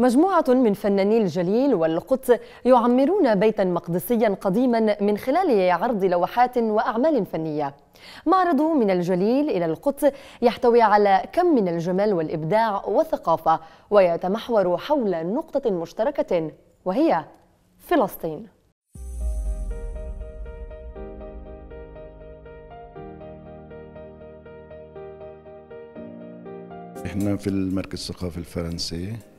مجموعة من فناني الجليل والقدس يعمرون بيتا مقدسيا قديما من خلال عرض لوحات وأعمال فنية. معرض من الجليل إلى القدس يحتوي على كم من الجمال والإبداع والثقافة ويتمحور حول نقطة مشتركة وهي فلسطين. إحنا في المركز الثقافي الفرنسي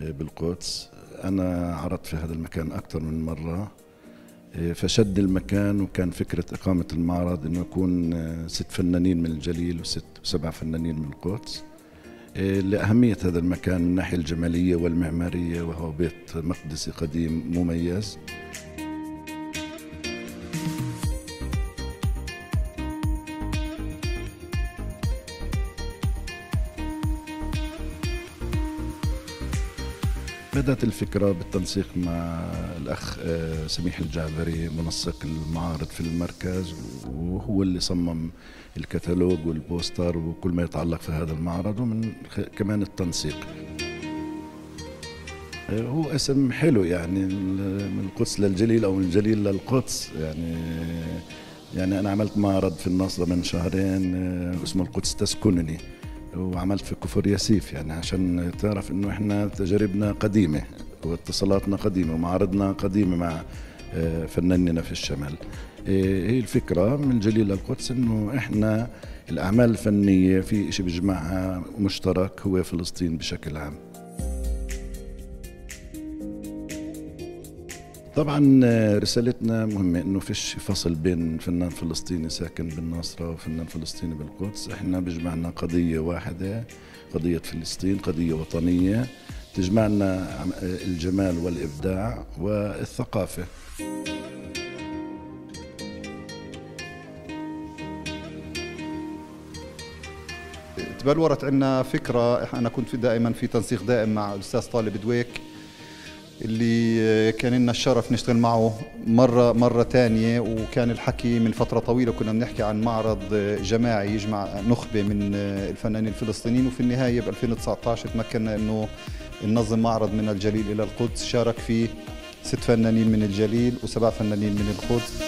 بالقدس. أنا عرضت في هذا المكان أكثر من مرة. آه، فشد المكان وكان فكرة إقامة المعرض إنه يكون آه، ست فنانين من الجليل وست وسبع فنانين من القدس. لأهمية هذا المكان من الناحية الجمالية والمعمارية وهو بيت مقدسي قديم مميز. بدأت الفكرة بالتنسيق مع الأخ آه، سميح الجعفري منسق المعارض في المركز وهو اللي صمم الكتالوج والبوستر وكل ما يتعلق في هذا المعرض ومن كمان التنسيق. آه، هو اسم حلو يعني من القدس للجليل أو من الجليل للقدس. يعني يعني أنا عملت معرض في النصره من شهرين آه، اسمه القدس تسكنني. وعملت في كفر ياسيف يعني عشان تعرف إنه إحنا تجاربنا قديمة واتصالاتنا قديمة ومعارضنا قديمة مع آه، فناننا في الشمال. آه، هي الفكرة من جليل القدس إنه إحنا الأعمال الفنية في شيء بيجمعها مشترك هو فلسطين بشكل عام. طبعا آه، رسالتنا مهمة إنه فيش فصل بين فنان فلسطيني ساكن بالناصرة وفنان فلسطيني بالقدس. إحنا بيجمعنا قضية واحدة قضية فلسطين قضية وطنية. تجمعنا آه، الجمال والإبداع والثقافة. تبلورت عندنا فكرة أنا كنت دائما في تنسيق دائم مع الأستاذ طالب دويك. اللي كان لنا الشرف نشتغل معه مرة مرة تانية. وكان الحكي من فترة طويلة كنا بنحكي عن معرض جماعي يجمع نخبة من الفنانين الفلسطينيين. وفي النهاية ب 2019 تمكنا إنه ننظم معرض من الجليل إلى القدس. شارك فيه ست فنانين من الجليل وسبع فنانين من القدس.